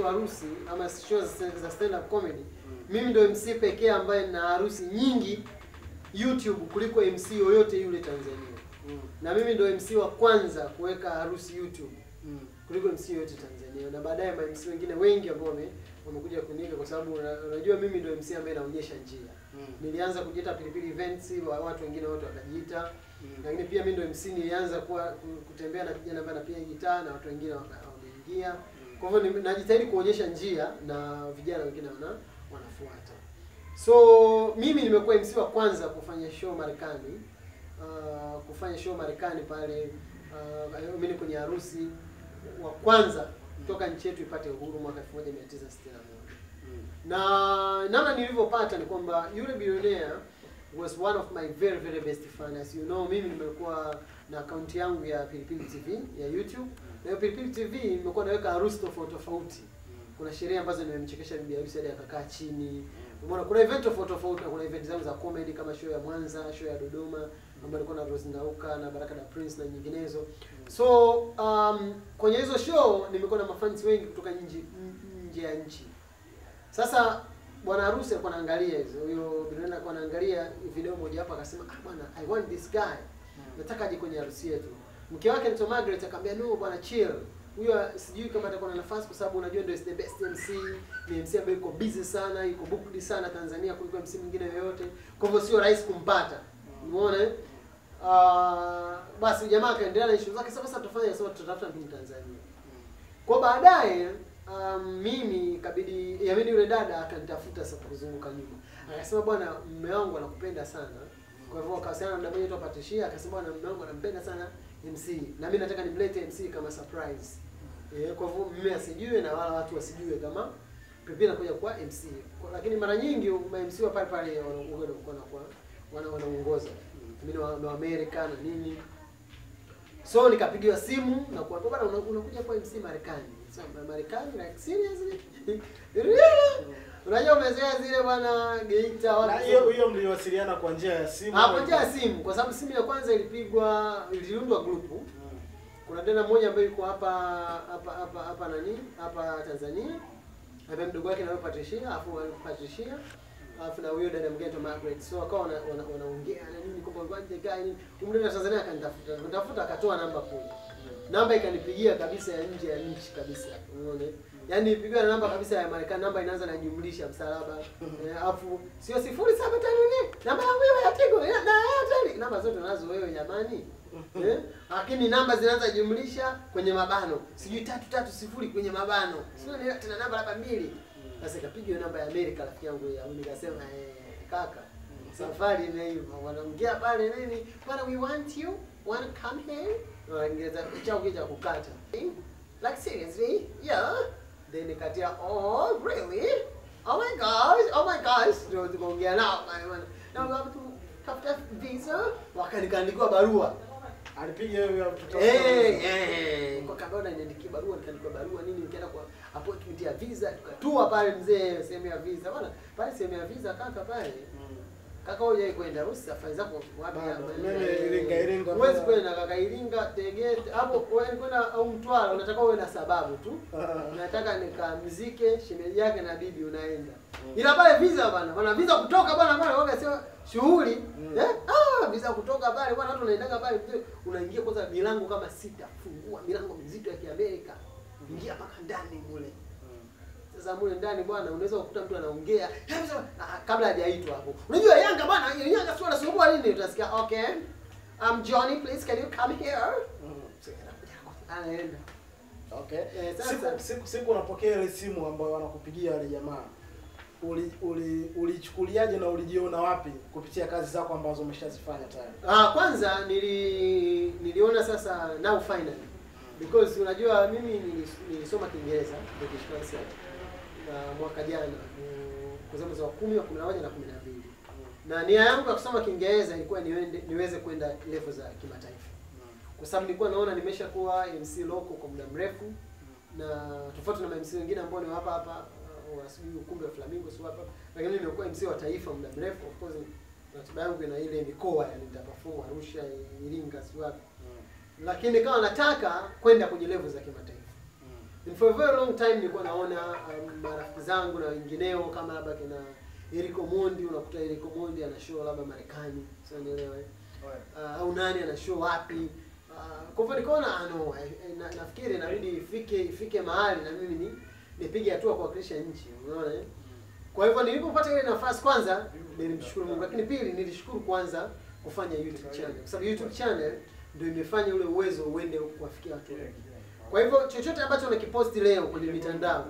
zetu harusi ama show za stand up comedy, mimi ndo MC pekee ambaye na harusi nyingi YouTube kuliko MC yoyote yule Tanzania. Mm. Na mimi ndo MC wa kwanza kuweka harusi YouTube Mm. kuliko MC yote Tanzania, na baadaye ma MC wengine wengi ambao wame, wamekuja kuniga kwa sababu unajua mimi ndo MC ambaye naonyesha njia. Mm. Nilianza kujiita Pilipili Events, wa- watu wengine wote wakajiita, Mm. lakini pia mimi ndo MC nilianza kuwa kutembea na kijana ambaye anapiga gitaa na watu wengine waka- wameingia. Kwa hivyo najitahidi kuonyesha njia na vijana wengine wana wanafuata. So mimi nimekuwa MC wa kwanza kufanya show Marekani. Uh, kufanya show Marekani pale uh, mimi kwenye harusi wa kwanza kutoka nchi yetu ipate uhuru mwaka 1961 Mm. na namna nilivyopata ni kwamba yule billionaire was one of my very very best fan as you know mimi nimekuwa na akaunti yangu ya Pilipili TV ya YouTube. Na hiyo Pilipili TV nimekuwa naweka harusi tofauti tofauti. Kuna sherehe ambazo nimemchekesha bibi harusi hadi akakaa chini. Umeona kuna event tofauti tofauti na kuna event zangu za comedy kama show ya Mwanza show ya Dodoma ambayo ilikuwa na Rose Ndauka na Baraka da Prince na nyinginezo. So um, kwenye hizo show nimekuwa na mafans wengi kutoka nje nje ya nchi. Sasa bwana harusi alikuwa anaangalia hizo, huyo binaenda alikuwa anaangalia video moja hapo, akasema ah, bwana I want this guy, nataka aje kwenye harusi yetu. Mke wake ni Margaret akamwambia no bwana, chill, huyo sijui kama atakuwa na nafasi, kwa sababu unajua ndio is the best MC, ni MC ambaye yuko busy sana, yuko booked sana Tanzania kuliko MC mwingine yoyote, kwa hivyo sio rahisi kumpata. Umeona eh? Uh, basi jamaa akaendelea na issue zake. Sasa sasa tutafanya sasa, tutatafuta mtu Mtanzania. Kwa baadaye um, mimi kabidi yamini yule dada akanitafuta sasa kuzunguka nyuma. Akasema bwana mume wangu anakupenda sana. Kwa hivyo akasema na mmoja tu Patishia akasema bwana mume wangu anampenda sana MC. Na mimi nataka nimlete MC kama surprise. Eh, kwa hivyo mimi asijue na wala watu wasijue kama Pipi anakuja kuwa MC. Kwa, lakini mara nyingi ma MC wa pale pale wanaongoza wana, wana wanaongoza. Mimi wana, wa Amerika na nini. So nikapigiwa simu na kuambia bwana una- unakuja kwa MC Marekani. Sasa Marekani like seriously? really? Unajua umezoea zile bwana Geita wala hiyo hiyo mliwasiliana kwa njia ya simu? Ah, kwa njia ya simu kwa sababu simu ya kwanza ilipigwa iliundwa grupu. Mm. Kuna tena mmoja ambaye yuko hapa hapa hapa hapa nani? Hapa Tanzania. Hata mdogo wake na Patricia, afu Patricia. Alafu na huyo dada anaitwa Margaret. So wakawa wana- wana- wanaongea na nini kwamba the guy nini. Kumbe wa Tanzania akanitafuta. Akanitafuta akatoa namba kule. Namba ikanipigia kabisa ya nje ya nchi kabisa. Unaona? Yaani ipigiwa na namba kabisa ya Marekani, namba inaanza na jumlisha msalaba. Eh, Alafu sio 0754. Namba yangu hiyo ya Tigo ya- na Airtel. Namba zote unazo wewe jamani. Eh? Lakini namba zinaanza jumlisha kwenye mabano. Sijui tatu tatu sifuri kwenye mabano. Sio ni tena namba labda mbili. Sasa ikapiga namba ya Amerika rafiki yangu ya nikasema eh, kaka safari imeiva wanaongea pale nini? Bwana we want you? Want to come here? Waingereza chao kicha kukata. Like seriously? Yeah. Then nikatia oh really? Oh my gosh oh my gosh. Ndio tukaongea nao na tafuta visa. Wakanikaandikiwa barua Alipiga yeye mtoto. Eh, eh. Kwa kabla niandikia barua, nikaandikia barua nini, nikaenda kwa appointment ya visa, tukatua pale mzee sehemu ya visa. Bwana, pale sehemu ya visa kaka pale. Mm. Kaka wewe kwenda Rusi safari zako wapi Iringa, Iringa. Huwezi kwenda kaka Iringa, Tegete, hapo wewe kwenda au Mtwara unataka uwe na sababu tu. Unataka nikamzike shemeji yake na bibi unaenda. Ila pale visa bana bana visa kutoka bana bwana waga sio shughuli. Mm. Eh? Ah, visa kutoka pale bwana watu wanaendaga pale unaingia kwanza milango kama sita, fungua milango mizito ya Kiamerika. Ingia mpaka ndani mule. Mm. Sasa mule ndani bwana, unaweza kukuta mtu anaongea "Hebu ah, kabla hajaitwa hapo. Unajua Yanga bwana, Yanga sio anasumbua nini? Utasikia okay. I'm Johnny, please can you come here? Mm. Anaenda. Okay. Eh, Siku, siku, siku unapokea ile simu ambayo wanakupigia wale jamaa. Uli uli ulichukuliaje na ulijiona wapi kupitia kazi zako ambazo umeshazifanya tayari? Ah, kwanza nili niliona sasa now finally because unajua mimi nilisoma Kiingereza British Council na mwaka jana kwa kuanzia mwezi wa 10 wa 11 na 12 na nia yangu ya kusoma Kiingereza ilikuwa niwende, niweze kwenda level za kimataifa kwa sababu nilikuwa naona nimeshakuwa MC local kwa muda mrefu na tofauti na MC wengine ambao ni hapa hapa uh, wa sijui ukumbi wa Flamingo sio hapa, lakini nimekuwa MC wa taifa muda mrefu. Of course ratiba yangu ina ile mikoa, yani nitaperform Arusha, Iringa, sio hapa, lakini kama nataka kwenda kwenye level za kimataifa. For a very long time nilikuwa naona um, marafiki zangu na wengineo kama labda kina Eriko Mondi, unakuta Eriko Mondi ana show labda Marekani, sio nielewe eh? uh, au nani ana show wapi? Uh, kwa hivyo nikaona ano, no, eh, eh, na, nafikiri inabidi ifike ifike mahali na mimi ni nipige hatua kuwakilisha nchi unaona eh? kwa hivyo nilipopata ile nafasi kwanza nilimshukuru Mungu. Lakini pili nilishukuru kwanza kufanya YouTube channel. Kwa sababu YouTube channel ndio imefanya ule uwezo uende kuwafikia watu wengi kwa hivyo chochote ambacho unakiposti leo kwenye mitandao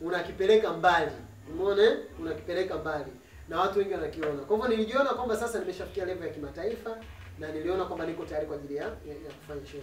unakipeleka mbali. Umeona? Unakipeleka mbali. Na watu wengi wanakiona. Kwa hivyo nilijiona kwamba sasa nimeshafikia level ya kimataifa na niliona kwamba niko tayari kwa ajili ya, ya, ya kufanya show